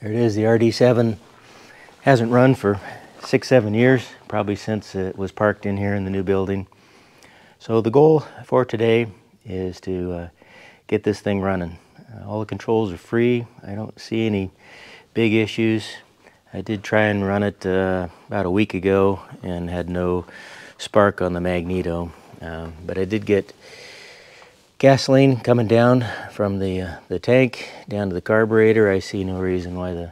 There it is, the RD7 hasn't run for six, seven years, probably since it was parked in here in the new building. So the goal for today is to uh, get this thing running. Uh, all the controls are free. I don't see any big issues. I did try and run it uh, about a week ago and had no spark on the magneto. Um, but I did get gasoline coming down from the, uh, the tank down to the carburetor. I see no reason why the,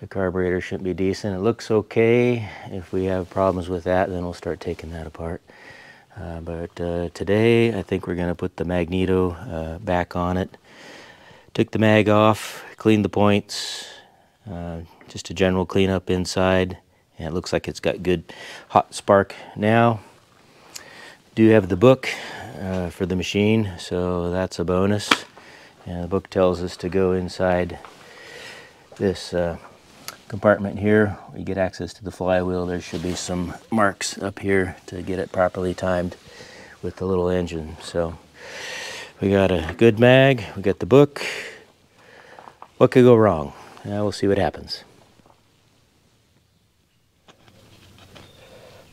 the carburetor shouldn't be decent. It looks okay. If we have problems with that, then we'll start taking that apart. Uh, but uh, today, I think we're going to put the magneto uh, back on it. Took the mag off, cleaned the points, uh, just a general cleanup inside. And it looks like it's got good hot spark now. Do have the book uh, for the machine, so that's a bonus. And the book tells us to go inside this uh, compartment here. We get access to the flywheel. There should be some marks up here to get it properly timed with the little engine. So we got a good mag, we got the book. What could go wrong? Now we'll see what happens.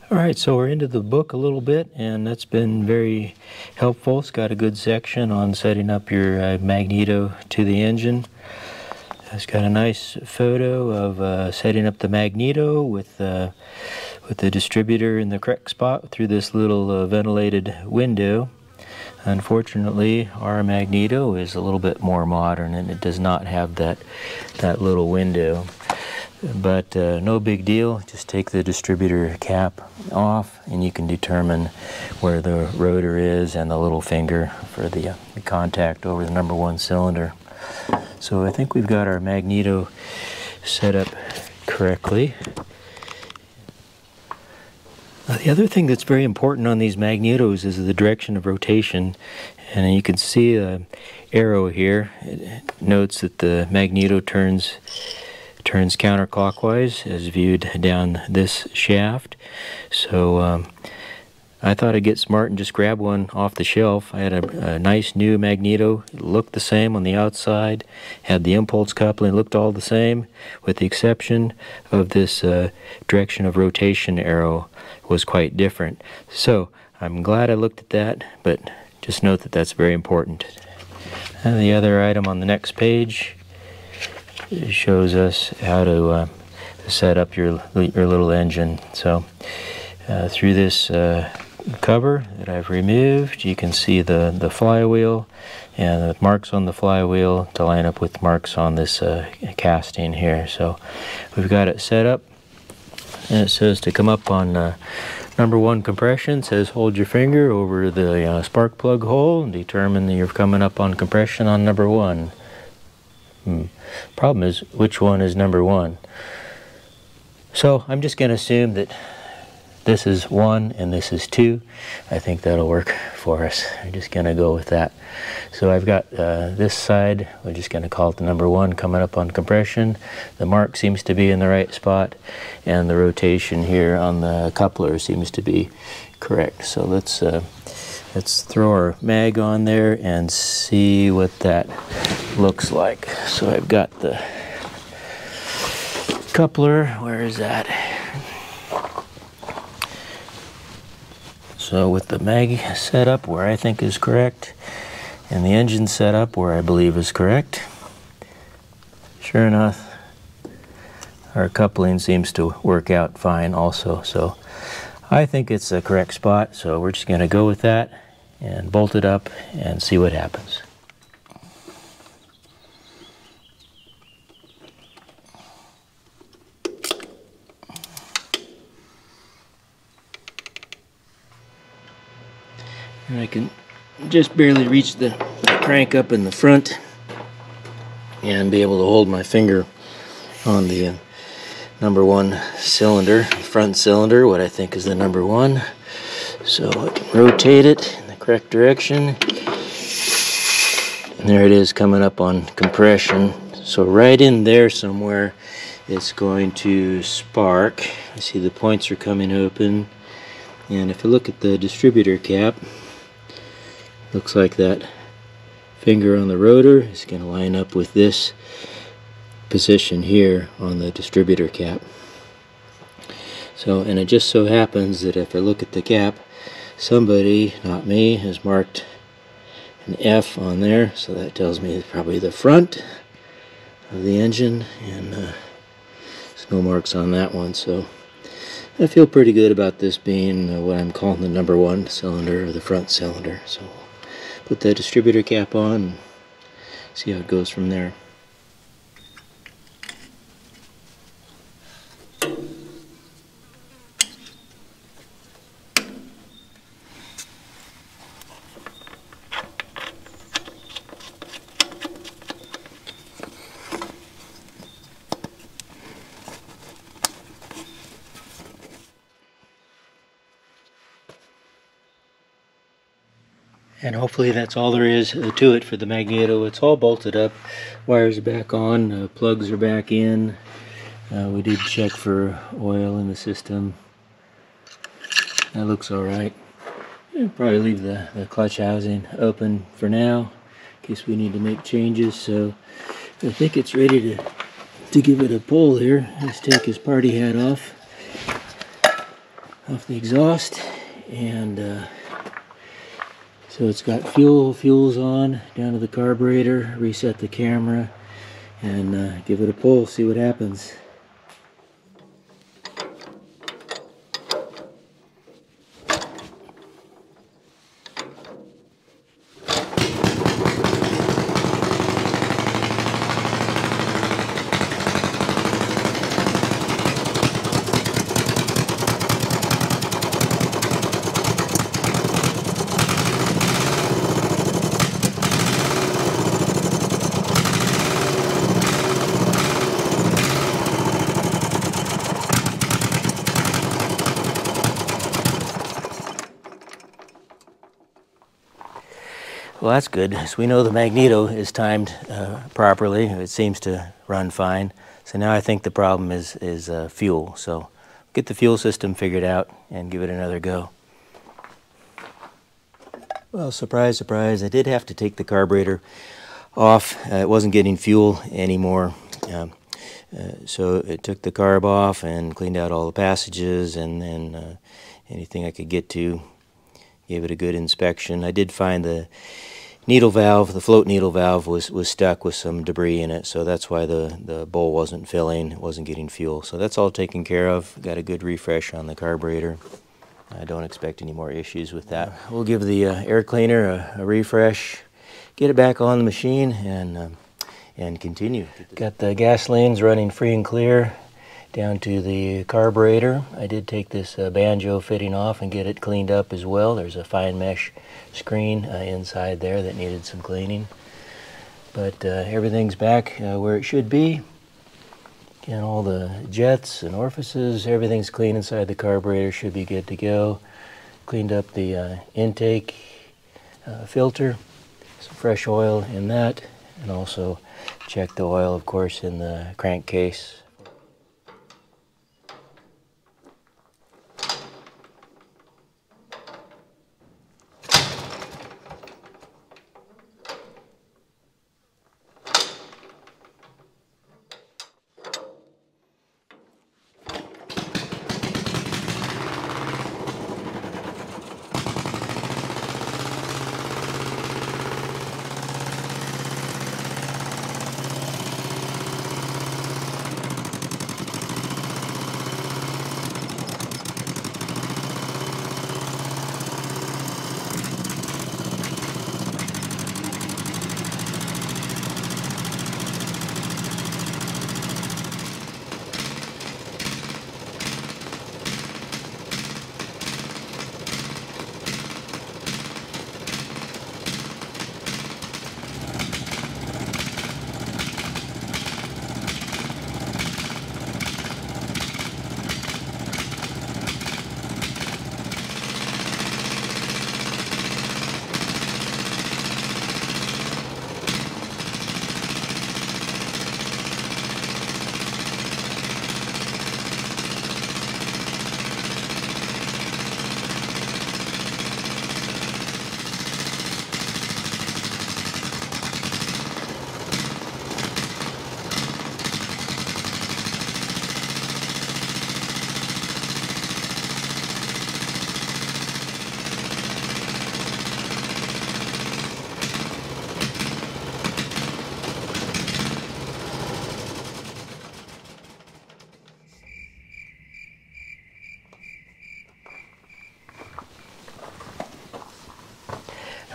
All right, so we're into the book a little bit, and that's been very helpful. It's got a good section on setting up your uh, magneto to the engine. It's got a nice photo of uh, setting up the magneto with uh, with the distributor in the correct spot through this little uh, ventilated window. Unfortunately, our magneto is a little bit more modern, and it does not have that that little window but uh, no big deal. Just take the distributor cap off and you can determine where the rotor is and the little finger for the, uh, the contact over the number one cylinder. So I think we've got our magneto set up correctly. Now the other thing that's very important on these magnetos is the direction of rotation and you can see a arrow here. It notes that the magneto turns turns counterclockwise as viewed down this shaft. So um, I thought I'd get smart and just grab one off the shelf. I had a, a, nice new magneto. It looked the same on the outside. Had the impulse coupling. Looked all the same with the exception of this uh, direction of rotation arrow was quite different. So I'm glad I looked at that, but just note that that's very important. And the other item on the next page shows us how to uh, set up your, your little engine. So uh, through this uh, cover that I've removed, you can see the, the flywheel and the marks on the flywheel to line up with marks on this uh, casting here. So we've got it set up and it says to come up on uh, number one compression says hold your finger over the uh, spark plug hole and determine that you're coming up on compression on number one. Hmm. Problem is, which one is number one? So I'm just going to assume that this is one and this is two. I think that'll work for us. I'm just going to go with that. So I've got uh, this side, we're just going to call it the number one coming up on compression. The mark seems to be in the right spot and the rotation here on the coupler seems to be correct. So let's uh, let's throw our mag on there and see what that looks like. So I've got the coupler, where is that? So with the mag set up where I think is correct, and the engine set up where I believe is correct, sure enough, our coupling seems to work out fine also. So I think it's the correct spot, so we're just going to go with that and bolt it up and see what happens. And I can just barely reach the crank up in the front and be able to hold my finger on the uh, number one cylinder, front cylinder, what I think is the number one. So I can rotate it correct direction. There it is coming up on compression. So right in there somewhere it's going to spark. I see the points are coming open. And if you look at the distributor cap, Looks like that finger on the rotor is going to line up with this position here on the distributor cap. So, and it just so happens that if I look at the cap, somebody, not me, has marked an F on there, so that tells me it's probably the front of the engine, and uh, there's no marks on that one, so I feel pretty good about this being uh, what I'm calling the number one cylinder, or the front cylinder. So put the distributor cap on, see how it goes from there. And hopefully that's all there is uh, to it for the magneto. It's all bolted up wires are back on uh, plugs are back in. Uh, we did check for oil in the system. That looks all right. I'll probably leave the, the clutch housing open for now. In case we need to make changes so I think it's ready to to give it a pull here. Let's take his party hat off off the exhaust and uh, so it's got fuel, fuels on, down to the carburetor, reset the camera, and uh, give it a pull, see what happens. Well, that's good. So we know the magneto is timed uh, properly. It seems to run fine. So now I think the problem is, is uh, fuel. So get the fuel system figured out and give it another go. Well, surprise, surprise, I did have to take the carburetor off. Uh, it wasn't getting fuel anymore. Um, uh, so it took the carb off and cleaned out all the passages and then uh, anything I could get to gave it a good inspection. I did find the needle valve, the float needle valve was, was stuck with some debris in it, so that's why the, the bowl wasn't filling, wasn't getting fuel. So that's all taken care of. Got a good refresh on the carburetor. I don't expect any more issues with that. We'll give the uh, air cleaner a, a, refresh, get it back on the machine, and, um, and continue. Got the gas gasolines running free and clear down to the carburetor. I did take this uh, banjo fitting off and get it cleaned up as well. There's a fine mesh screen uh, inside there that needed some cleaning. But uh, everything's back uh, where it should be. Again, all the jets and orifices, everything's clean inside the carburetor, should be good to go. Cleaned up the uh, intake uh, filter, some fresh oil in that, and also checked the oil, of course, in the crankcase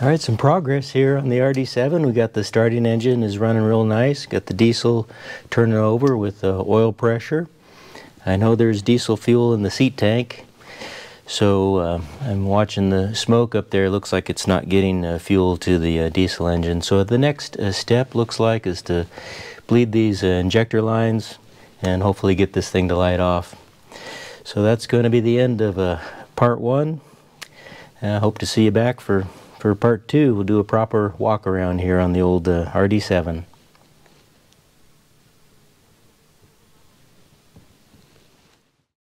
All right, some progress here on the RD7. We got the starting engine is running real nice. Got the diesel turning over with uh, oil pressure. I know there's diesel fuel in the seat tank, so uh, I'm watching the smoke up there. Looks like it's not getting uh, fuel to the uh, diesel engine. So the next uh, step looks like is to bleed these uh, injector lines and hopefully get this thing to light off. So that's going to be the end of part one. I hope to see you back for, for part two. We'll do a proper walk around here on the old uh, RD7.